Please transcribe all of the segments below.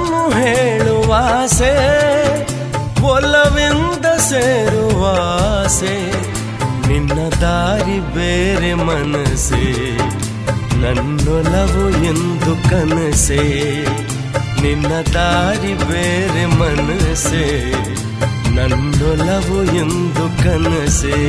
ಹೊನ್ನು ಹೇಳುವಾಸೆ ಒಲವೆಂದ ಸೇರುವಾಸೆ ನಿನ್ನ ದಾರಿ ಬೇರೆ ಮನಸೆ ನನ್ನೊಲವು ಎಂದು ಕನಸೆ. ನಿನ್ನ ದಾರಿ ಬೇರೆ ಮನಸೆ ನನ್ನೊಲವು ಎಂದು ಕನಸೇ.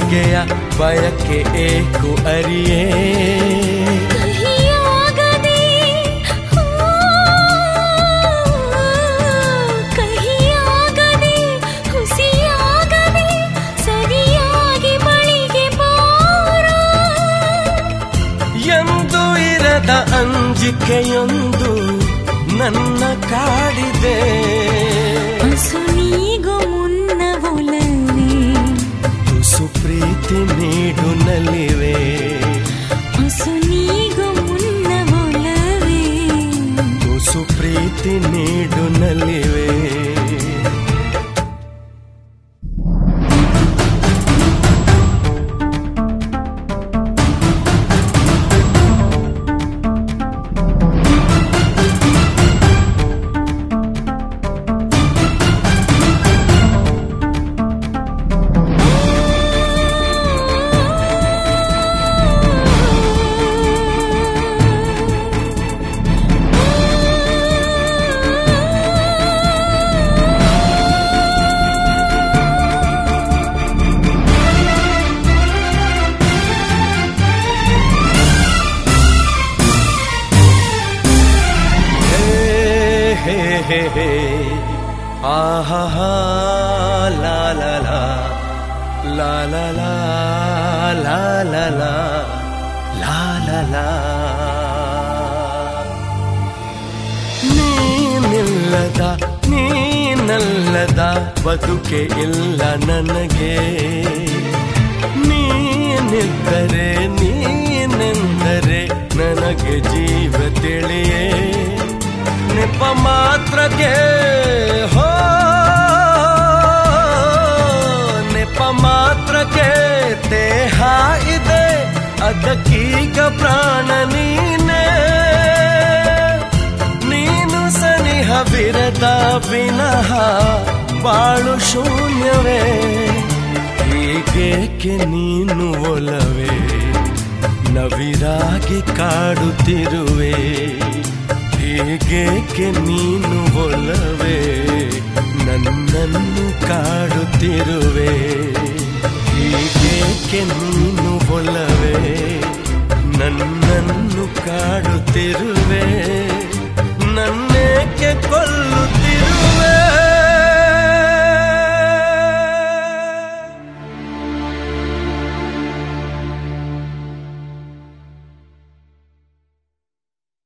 ಬಯಕೆಯ ಬಯಕೆ ಏಕು ಅರಿಯೇ? ಅಂಜಿಕೆಯೊಂದು ನನ್ನ ಕಾಡಿದೆ. స్థితి నీడు నలివే. ನೀನಿಲ್ಲದ ನೀನಲ್ಲದ ಬದುಕೆ ಇಲ್ಲ ನನಗೆ. ನೀನಿದ್ದರೆ ನೀನೆಂದರೆ ನನಗೆ ಜೀವ ತಿಳಿಯೇ. ನೆಪ ಮಾತ್ರಕ್ಕೆ ಅದಕ್ಕೀಗ ಪ್ರಾಣ ನೀನೇ. ನೀನು ಸನಿಹವಿರದ ವಿನಃ ಬಾಳು ಶೂನ್ಯವೇ. ಹೀಗೇಕೆ ನೀನು ಒಲವೇ? ನವಿರಾಗಿ ಕಾಡುತ್ತಿರುವೆ. ಹೀಗೇಕೆ ನೀನು ಒಲವೇ? ನನ್ನನ್ನು ಕಾಡುತ್ತಿರುವೆ. ಹೀಗೇಕೆ ನೀನು ಒಲವೇ? ನನ್ನನ್ನು ಕಾಡುತ್ತಿರುವೆ. ನನ್ನೇಕೆ ಕೊಲ್ಲ